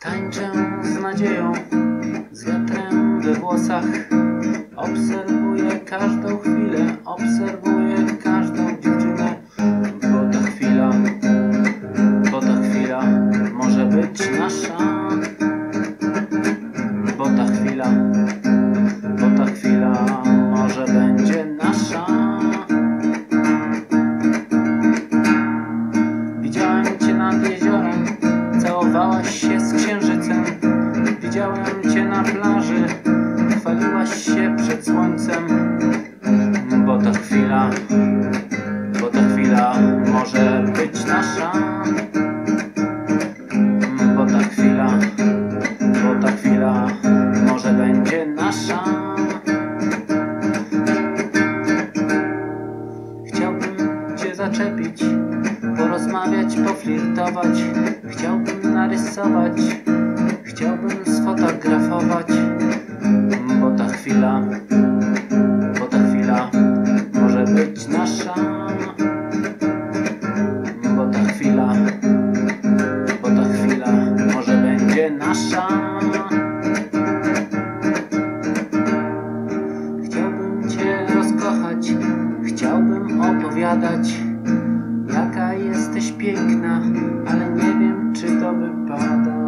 Tańczę z nadzieją, z wiatrem we włosach. Obserwuję każdą chwilę, obserwuję każdą dziewczynę, bo ta chwila, bo ta chwila może być nasza. Bo ta chwila, całowałaś się z księżycem. Widziałem cię na plaży, chwaliłaś się przed słońcem. Bo ta chwila, bo ta chwila może być nasza. Bo ta chwila, bo ta chwila może będzie nasza. Chciałbym cię zaczepić, porozmawiać, poflirtować. Chciałbym narysować, chciałbym sfotografować. Bo ta chwila, bo ta chwila może być nasza. Bo ta chwila, bo ta chwila może będzie nasza. Chciałbym cię rozkochać, chciałbym opowiadać, jaka jesteś piękna, ale czy to wypada.